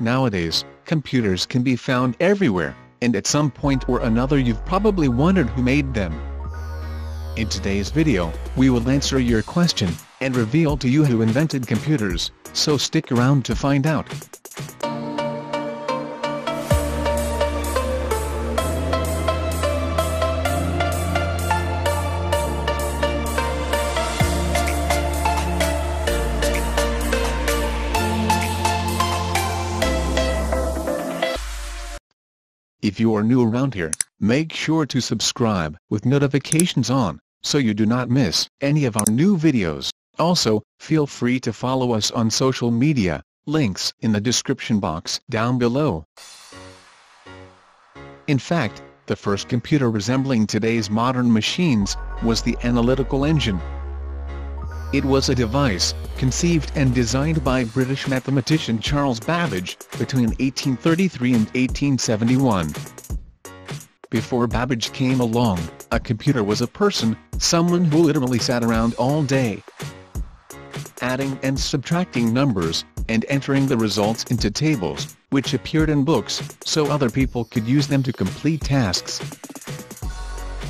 Nowadays, computers can be found everywhere, and at some point or another you've probably wondered who made them. In today's video, we will answer your question, and reveal to you who invented computers, so stick around to find out. If you are new around here, make sure to subscribe with notifications on, so you do not miss any of our new videos. Also, feel free to follow us on social media, links in the description box down below. In fact, the first computer resembling today's modern machines was the analytical engine. It was a device, conceived and designed by British mathematician Charles Babbage, between 1833 and 1871. Before Babbage came along, a computer was a person, someone who literally sat around all day, adding and subtracting numbers, and entering the results into tables, which appeared in books, so other people could use them to complete tasks.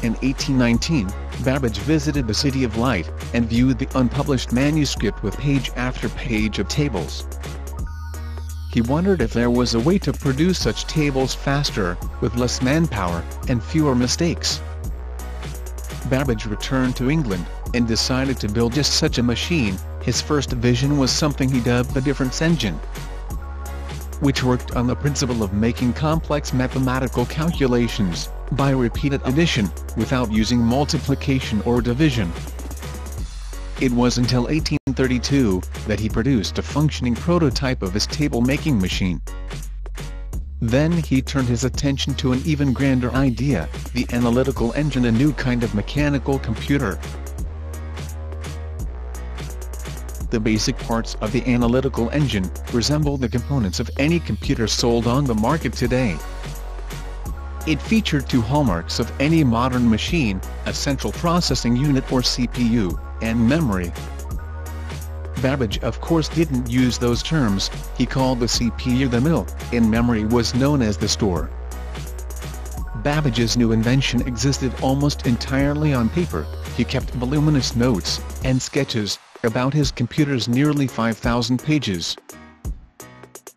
In 1819, Babbage visited the City of Light, and viewed the unpublished manuscript with page after page of tables. He wondered if there was a way to produce such tables faster, with less manpower, and fewer mistakes. Babbage returned to England, and decided to build just such a machine, his first vision was something he dubbed the difference engine which worked on the principle of making complex mathematical calculations, by repeated addition, without using multiplication or division. It was until 1832 that he produced a functioning prototype of his table-making machine. Then he turned his attention to an even grander idea, the analytical engine a new kind of mechanical computer. The basic parts of the analytical engine resemble the components of any computer sold on the market today. It featured two hallmarks of any modern machine, a central processing unit or CPU, and memory. Babbage of course didn't use those terms, he called the CPU the mill, and memory was known as the store. Babbage's new invention existed almost entirely on paper, he kept voluminous notes, and sketches, about his computer's nearly 5,000 pages.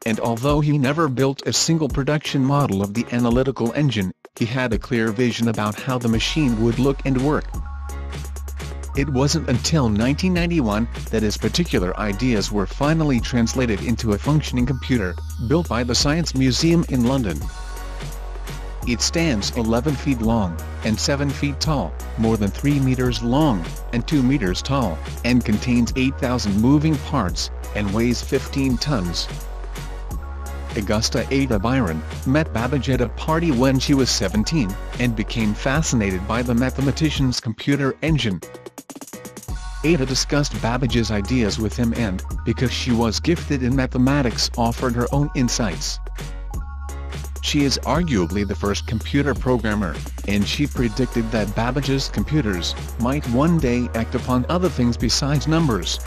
And although he never built a single production model of the analytical engine, he had a clear vision about how the machine would look and work. It wasn't until 1991 that his particular ideas were finally translated into a functioning computer, built by the Science Museum in London. It stands 11 feet long, and 7 feet tall, more than 3 meters long, and 2 meters tall, and contains 8,000 moving parts, and weighs 15 tons. Augusta Ada Byron, met Babbage at a party when she was 17, and became fascinated by the mathematician's computer engine. Ada discussed Babbage's ideas with him and, because she was gifted in mathematics offered her own insights. She is arguably the first computer programmer, and she predicted that Babbage's computers might one day act upon other things besides numbers.